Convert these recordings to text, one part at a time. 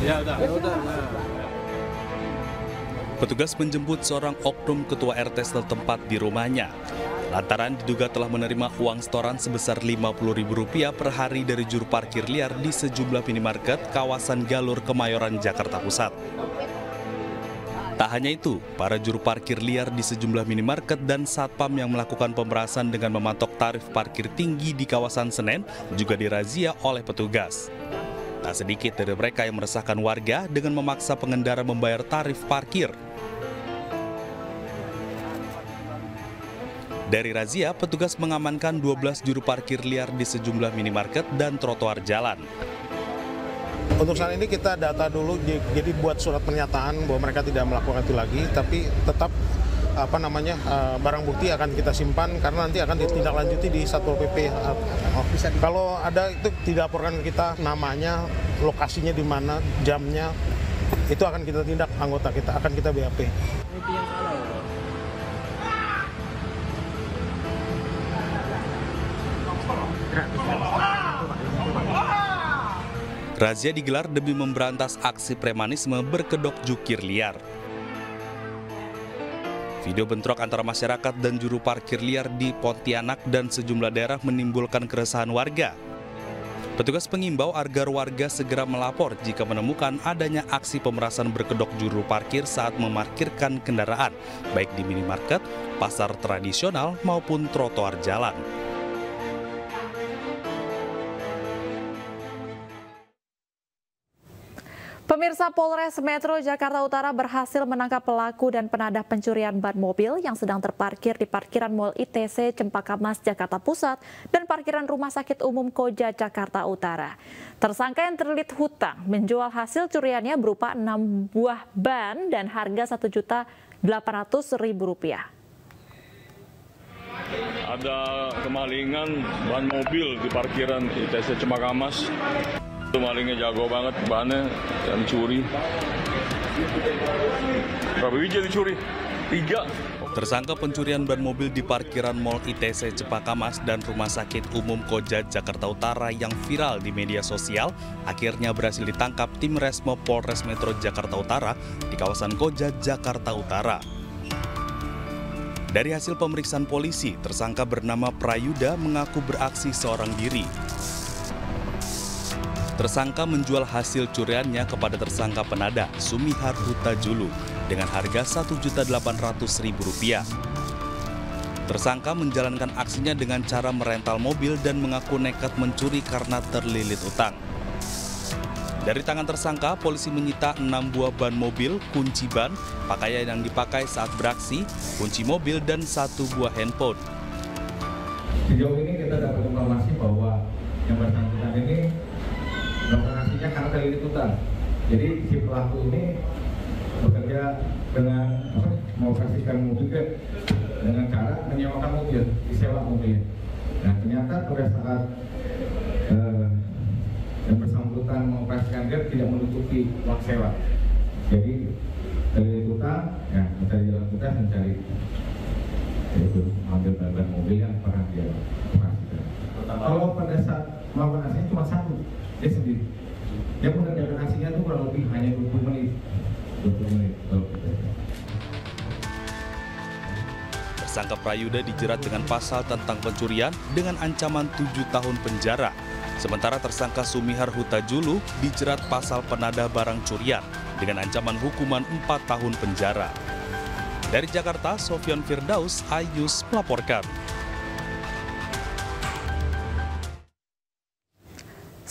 Ya ya. Petugas menjemput seorang oknum ketua RT setempat di rumahnya. Lantaran diduga telah menerima uang setoran sebesar Rp50.000 per hari dari juru parkir liar di sejumlah minimarket kawasan Galur Kemayoran, Jakarta Pusat. Tak hanya itu, para juru parkir liar di sejumlah minimarket dan satpam yang melakukan pemerasan dengan mematok tarif parkir tinggi di kawasan Senen juga dirazia oleh petugas. Tak sedikit dari mereka yang meresahkan warga dengan memaksa pengendara membayar tarif parkir. Dari razia, petugas mengamankan 12 juru parkir liar di sejumlah minimarket dan trotoar jalan. Untuk saat ini kita data dulu, jadi buat surat pernyataan bahwa mereka tidak melakukan itu lagi, tapi tetap apa namanya uh, barang bukti akan kita simpan karena nanti akan ditindaklanjuti di satpol pp. Oh, bisa. Kalau ada itu tidak laporkan kita namanya, lokasinya di mana, jamnya, itu akan kita tindak anggota kita, akan kita BAP. Razia digelar demi memberantas aksi premanisme berkedok jukir liar. Video bentrok antara masyarakat dan juru parkir liar di Pontianak dan sejumlah daerah menimbulkan keresahan warga. Petugas pengimbau agar warga segera melapor jika menemukan adanya aksi pemerasan berkedok juru parkir saat memarkirkan kendaraan, baik di minimarket, pasar tradisional, maupun trotoar jalan. Pemirsa Polres Metro Jakarta Utara berhasil menangkap pelaku dan penadah pencurian ban mobil yang sedang terparkir di parkiran Mall ITC Cempaka Mas Jakarta Pusat dan parkiran Rumah Sakit Umum Koja Jakarta Utara. Tersangka yang terlilit hutang menjual hasil curiannya berupa 6 buah ban dan harga Rp1.800.000. Ada kemalingan ban mobil di parkiran ITC Cempaka Mas. Itu malingnya jago banget, bannya yang dicuri. Berapa biji dicuri? Tiga. Tersangka pencurian ban mobil di parkiran Mall ITC Cepaka Mas dan Rumah Sakit Umum Koja Jakarta Utara yang viral di media sosial akhirnya berhasil ditangkap tim Resmo Polres Metro Jakarta Utara di kawasan Koja Jakarta Utara. Dari hasil pemeriksaan polisi, tersangka bernama Prayuda mengaku beraksi seorang diri. Tersangka menjual hasil curiannya kepada tersangka penada Sumihar Huta Julu dengan harga Rp1.800.000. Tersangka menjalankan aksinya dengan cara merental mobil dan mengaku nekat mencuri karena terlilit utang. Dari tangan tersangka, polisi menyita 6 buah ban mobil, kunci ban, pakaian yang dipakai saat beraksi, kunci mobil, dan satu buah handphone. Sejauh ini kita dapat informasi bahwa yang bersangkutan ini lokasinya karena terlilit utang. Jadi si pelaku ini bekerja dengan apa, mengoperasikan mobil dengan cara menyewakan mobil, disewa mobil. Nah ternyata pada saat eh, yang bersangkutan mengoperasikan Grab tidak menutupi uang sewa. Jadi terlilit utang, ya mencari jalan mencari yaitu mengambil bahan mobil yang pernah dia operasikan. Kalau pada saat melakukan aksinya cuma satu, dia sendiri. Dia mengerjakan aksinya itu kurang lebih hanya 20 menit. 20 menit kalau kita Tersangka Prayuda dijerat dengan pasal tentang pencurian dengan ancaman 7 tahun penjara. Sementara tersangka Sumihar Huta Julu dijerat pasal penada barang curian dengan ancaman hukuman 4 tahun penjara. Dari Jakarta, Sofian Firdaus, Ayus melaporkan.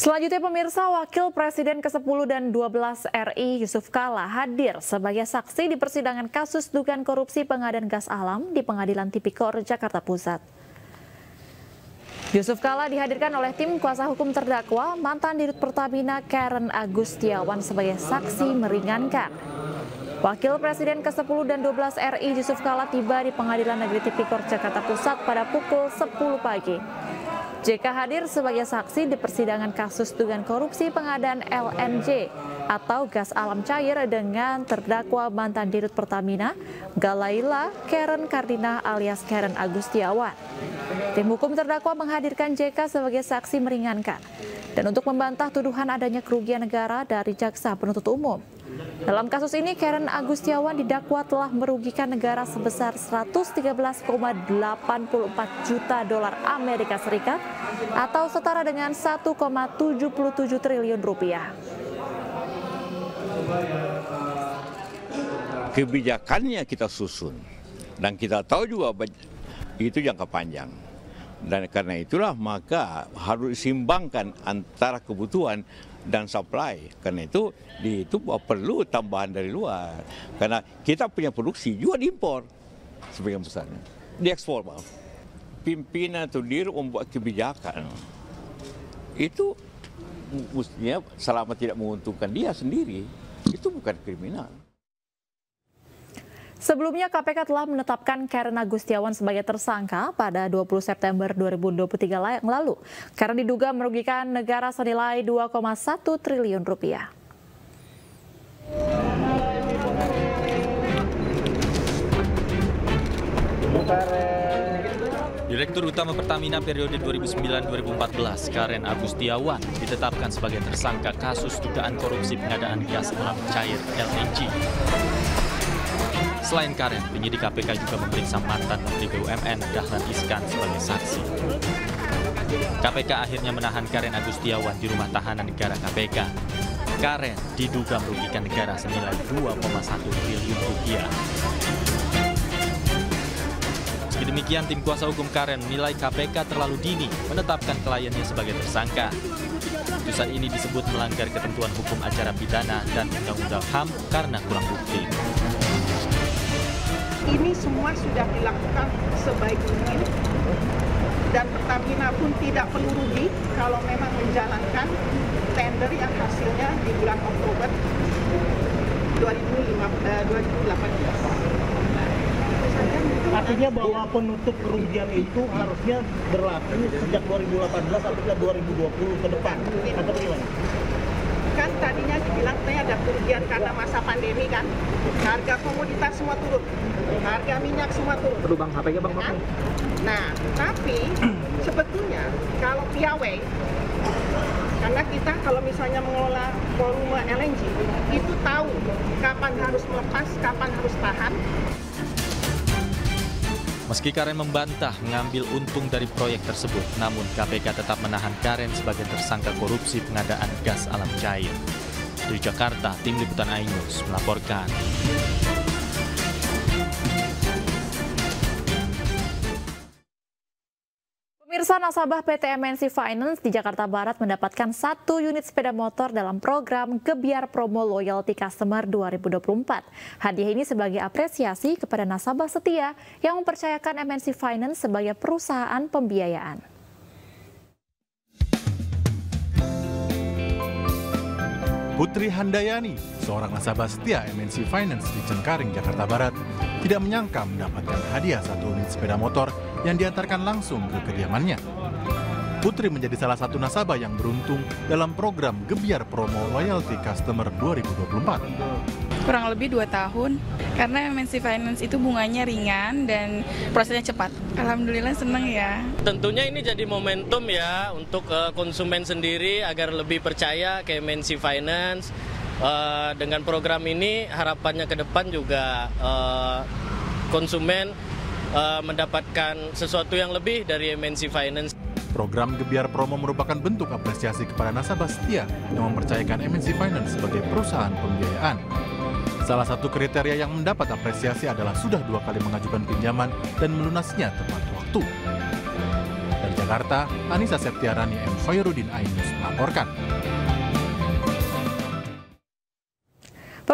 Selanjutnya pemirsa, Wakil Presiden ke-10 dan 12 RI Yusuf Kala hadir sebagai saksi di persidangan kasus dugaan korupsi pengadaan gas alam di Pengadilan Tipikor Jakarta Pusat. Yusuf Kala dihadirkan oleh tim kuasa hukum terdakwa mantan Dirut Pertamina Karen Agustiawan sebagai saksi meringankan. Wakil Presiden ke-10 dan 12 RI Yusuf Kala tiba di Pengadilan Negeri Tipikor Jakarta Pusat pada pukul 10 pagi. JK hadir sebagai saksi di persidangan kasus dugaan korupsi pengadaan LNG atau gas alam cair dengan terdakwa mantan Dirut Pertamina, Galaila Karen Kardina alias Karen Agustiawan. Tim hukum terdakwa menghadirkan JK sebagai saksi meringankan dan untuk membantah tuduhan adanya kerugian negara dari jaksa penuntut umum. Dalam kasus ini, Karen Agustiawan didakwa telah merugikan negara sebesar 113,84 juta dolar Amerika Serikat atau setara dengan 1,77 triliun rupiah. Kebijakannya kita susun dan kita tahu juga itu jangka panjang. Dan karena itulah maka harus disimbangkan antara kebutuhan dan supply. Karena itu di itu perlu tambahan dari luar. Karena kita punya produksi juga diimpor sebagian besarnya. Diekspor maaf. Pimpinan atau diri membuat kebijakan itu mestinya selama tidak menguntungkan dia sendiri itu bukan kriminal. Sebelumnya KPK telah menetapkan Karen Agustiawan sebagai tersangka pada 20 September 2023 yang lalu karena diduga merugikan negara senilai 2,1 triliun rupiah. Direktur Utama Pertamina periode 2009-2014, Karen Agustiawan, ditetapkan sebagai tersangka kasus dugaan korupsi pengadaan gas alam cair LNG. Selain Karen, penyidik KPK juga memeriksa mantan Menteri BUMN Dahlan Iskan sebagai saksi. KPK akhirnya menahan Karen Agustiawan di rumah tahanan negara KPK. Karen diduga merugikan negara senilai 2,1 triliun rupiah. Meski demikian, tim kuasa hukum Karen menilai KPK terlalu dini menetapkan kliennya sebagai tersangka. Putusan ini disebut melanggar ketentuan hukum acara pidana dan Undang-Undang HAM karena kurang bukti ini semua sudah dilakukan sebaik mungkin dan Pertamina pun tidak perlu rugi kalau memang menjalankan tender yang hasilnya di bulan Oktober 2018. Artinya bahwa penutup kerugian itu harusnya berlaku sejak 2018 sampai 2020 ke depan atau bagaimana? Kan tadinya dibilang saya ada kerugian karena masa pandemi kan. Harga komoditas semua turun. Harga minyak semua turun. Perlu bang HP bang kan? nah tapi sebetulnya kalau piawai karena kita kalau misalnya mengelola volume LNG itu tahu kapan harus melepas kapan harus tahan Meski Karen membantah mengambil untung dari proyek tersebut, namun KPK tetap menahan Karen sebagai tersangka korupsi pengadaan gas alam cair. Dari Jakarta, Tim Liputan melaporkan. Pemirsa nasabah PT MNC Finance di Jakarta Barat mendapatkan satu unit sepeda motor dalam program Gebiar Promo Loyalty Customer 2024. Hadiah ini sebagai apresiasi kepada nasabah setia yang mempercayakan MNC Finance sebagai perusahaan pembiayaan. Putri Handayani, seorang nasabah setia MNC Finance di Cengkaring, Jakarta Barat, tidak menyangka mendapatkan hadiah satu unit sepeda motor yang diantarkan langsung ke kediamannya. Putri menjadi salah satu nasabah yang beruntung dalam program Gebiar Promo Loyalty Customer 2024. Kurang lebih dua tahun, karena MNC Finance itu bunganya ringan dan prosesnya cepat. Alhamdulillah senang ya. Tentunya ini jadi momentum ya untuk uh, konsumen sendiri agar lebih percaya ke MNC Finance. Uh, dengan program ini harapannya ke depan juga uh, konsumen uh, mendapatkan sesuatu yang lebih dari MNC Finance. Program Gebiar Promo merupakan bentuk apresiasi kepada nasabah setia yang mempercayakan MNC Finance sebagai perusahaan pembiayaan. Salah satu kriteria yang mendapat apresiasi adalah sudah dua kali mengajukan pinjaman dan melunasinya tepat waktu. Dari Jakarta, Anissa Septiarani M. Khairuddin Ainus melaporkan.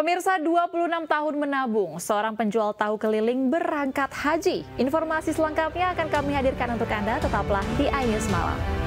Pemirsa 26 tahun menabung, seorang penjual tahu keliling berangkat haji. Informasi selengkapnya akan kami hadirkan untuk Anda, tetaplah di iNews Malam.